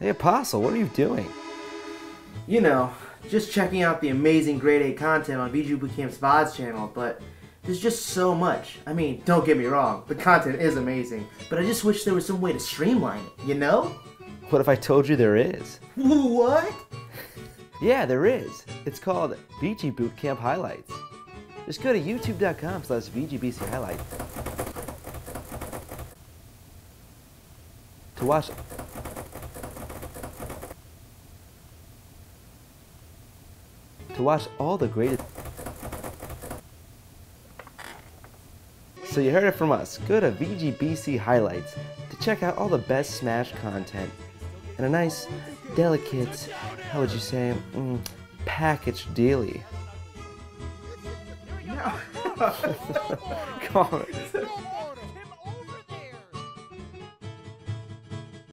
Hey, Apostle, what are you doing? You know, just checking out the amazing grade 8 content on VG Bootcamp's VODs channel, but there's just so much. I mean, don't get me wrong, the content is amazing, but I just wish there was some way to streamline it, you know? What if I told you there is? What? Yeah, there is. It's called VG Bootcamp Highlights. Just go to youtube.com slash VGBC Highlights to watch to watch all the greatest So you heard it from us. Go to VGBC Highlights to check out all the best Smash content and a nice, delicate, how would you say, mm, package dealy. No. Come on.